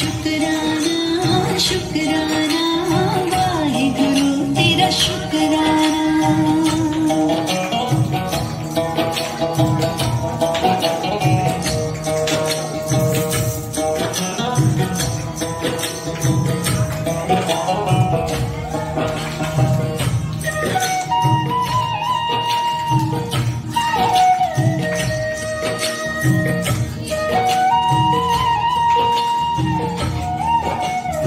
should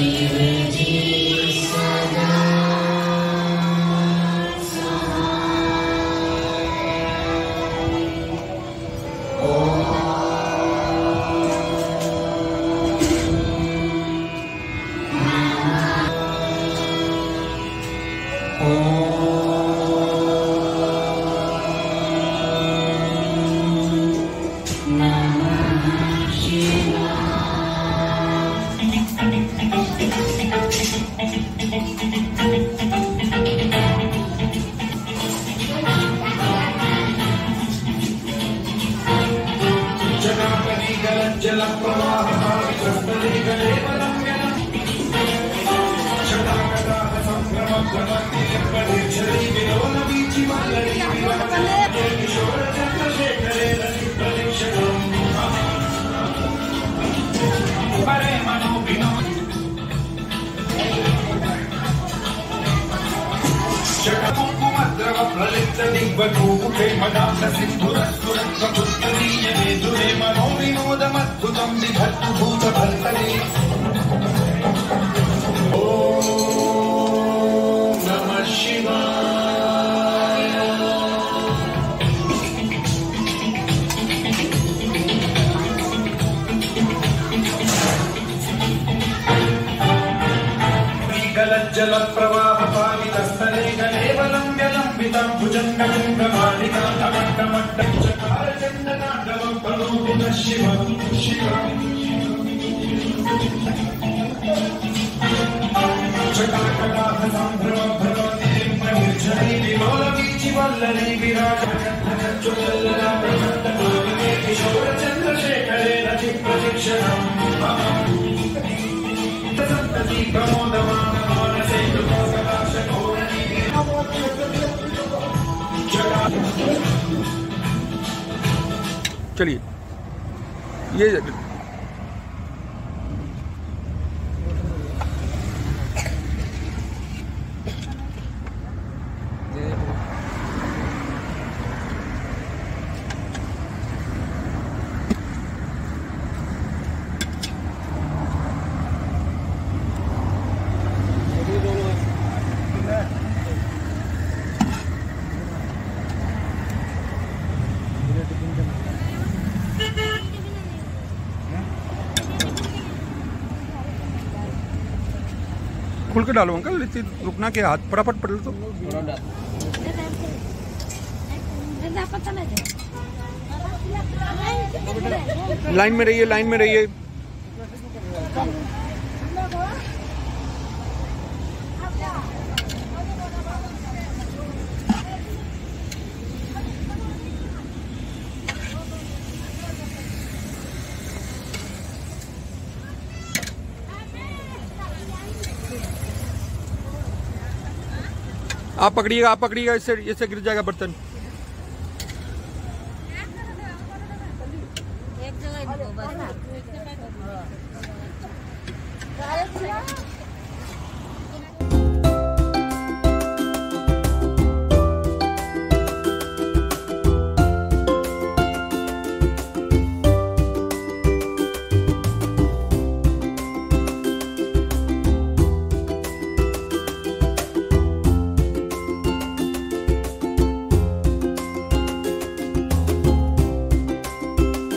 You. ప్రలిప్తది బూటే మదాంత సింధురస్తురత్వపుత్తరీయవేదురే మనో వినోదమద్భుతం విభర్తు భూత భర్తరే జల ప్రవాహ व्यलम्बितं भुजङ्गलिङ्गमालिका अमट्टमट्टचकारचण्डताण्डवं प्रणोदितः शिवं चकाकटाः सम्भ्रमं भगवति निर्झरी विलोलवीचिवल्लरी विराजचल्लला प्रचण्डमालिके किशोरचन्द्रशेखरे रचि प्रशिक्षणम् चलिए। ये खुल के डालो अंकल, इतनी रुकना के हाथ फटाफट पटल तो। लाइन में रहिए, लाइन में रहिए। आप पकड़िएगा आप पकड़िएगा इससे इससे गिर जाएगा बर्तन। एक जगह